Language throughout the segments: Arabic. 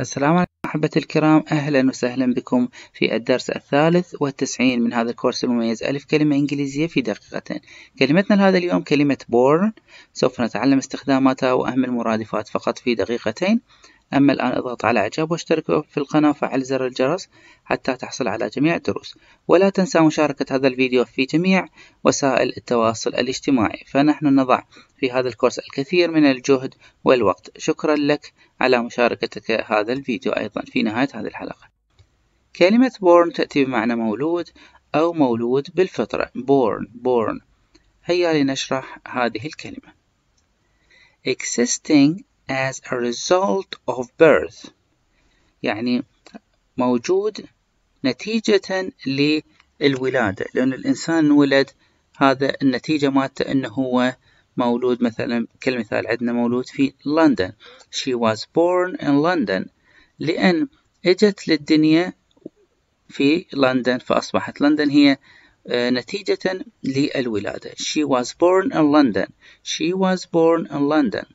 السلام عليكم أحبتي الكرام. أهلا وسهلا بكم في الدرس الثالث والتسعين من هذا الكورس المميز. ألف كلمة إنجليزية في دقيقتين. كلمتنا لهذا اليوم كلمة born. سوف نتعلم استخداماتها وأهم المرادفات فقط في دقيقتين. أما الآن اضغط على إعجاب واشترك في القناة وفعل زر الجرس حتى تحصل على جميع الدروس. ولا تنسى مشاركة هذا الفيديو في جميع وسائل التواصل الاجتماعي. فنحن نضع في هذا الكورس الكثير من الجهد والوقت. شكرا لك على مشاركتك هذا الفيديو أيضا في نهاية هذه الحلقة. كلمة born تأتي بمعنى مولود أو مولود بالفطرة. Born born. هيا لنشرح هذه الكلمة. Existing as a result of birth. يعني موجود نتيجة للولادة لأن الإنسان ولد هذا النتيجة مالته أنه هو مولود مثلا كالمثال عندنا مولود في لندن. She was born in London. لأن إجت للدنيا في لندن فأصبحت لندن هي آه، نتيجة للولادة. She was born in London. She was born in London.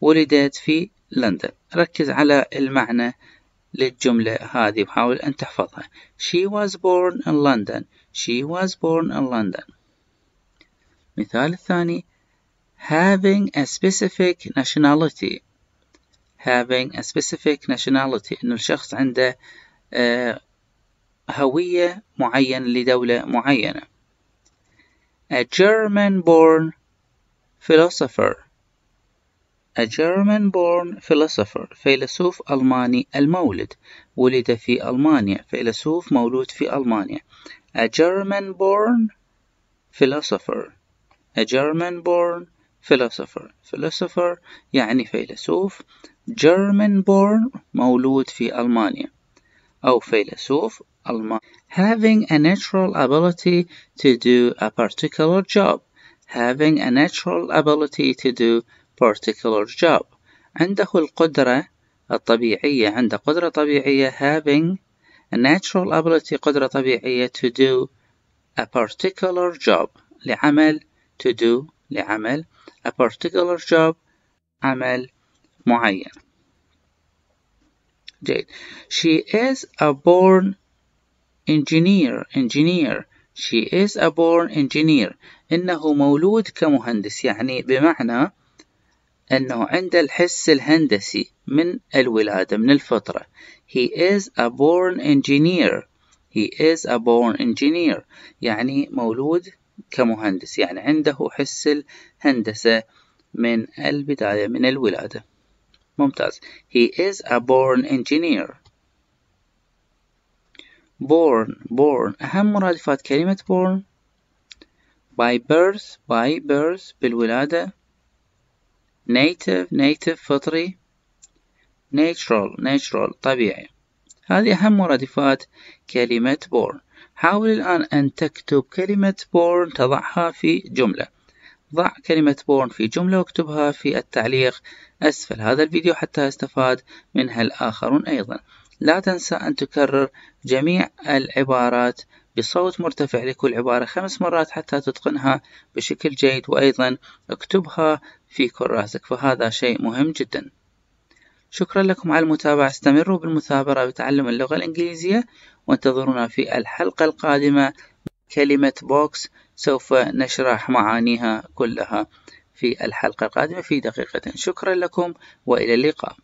ولدت في لندن ركز على المعنى للجملة هذه وحاول أن تحفظها She was born in London She was born in London مثال الثاني having a specific nationality having a specific nationality إنه الشخص عنده آه، هوية معينة لدولة معينة a German born philosopher A German-born philosopher فيلسوف ألماني المولد ولد في ألمانيا فيلسوف مولود في ألمانيا A German-born philosopher A German-born philosopher philosopher يعني فيلسوف German-born مولود في ألمانيا أو فيلسوف ألماني having a natural ability to do a particular job having a natural ability to do particular job عنده القدرة الطبيعية عنده قدرة طبيعية having a natural ability قدرة طبيعية to do a particular job لعمل to do لعمل a particular job عمل معين جيد she is a born engineer engineer she is a born engineer إنه مولود كمهندس يعني بمعنى أنه عنده الحس الهندسي من الولادة من الفطرة. He is a born engineer. He is a born engineer. يعني مولود كمهندس يعني عنده حس الهندسة من البداية من الولادة. ممتاز. He is a born engineer. Born born. أهم مرادفات كلمة born by birth by birth بالولادة. Native native فطري. Natural natural طبيعي. هذه أهم مرادفات كلمة born. حاول الآن أن تكتب كلمة born تضعها في جملة. ضع كلمة born في جملة واكتبها في التعليق أسفل. هذا الفيديو حتى يستفاد منها الآخرون أيضا. لا تنسى أن تكرر جميع العبارات بصوت مرتفع لكل عبارة خمس مرات حتى تتقنها بشكل جيد. وأيضا اكتبها في كراسك فهذا شيء مهم جدا. شكرا لكم على المتابعة. استمروا بالمثابرة بتعلم اللغة الإنجليزية وانتظرونا في الحلقة القادمة كلمة بوكس سوف نشرح معانيها كلها في الحلقة القادمة في دقيقة. شكرا لكم وإلى اللقاء.